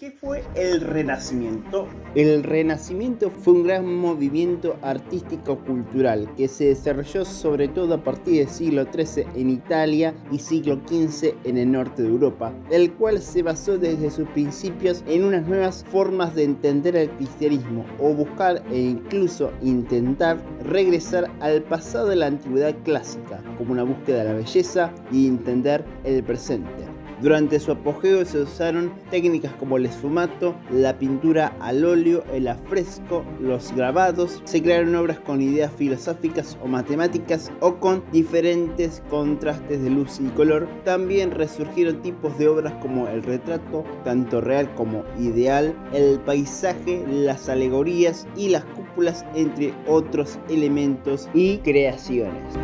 ¿Qué fue el Renacimiento? El Renacimiento fue un gran movimiento artístico-cultural que se desarrolló sobre todo a partir del siglo XIII en Italia y siglo XV en el norte de Europa, el cual se basó desde sus principios en unas nuevas formas de entender el cristianismo o buscar e incluso intentar regresar al pasado de la antigüedad clásica, como una búsqueda de la belleza y entender el presente. Durante su apogeo se usaron técnicas como el esfumato, la pintura al óleo, el afresco, los grabados. Se crearon obras con ideas filosóficas o matemáticas o con diferentes contrastes de luz y color. También resurgieron tipos de obras como el retrato, tanto real como ideal, el paisaje, las alegorías y las cúpulas, entre otros elementos y creaciones.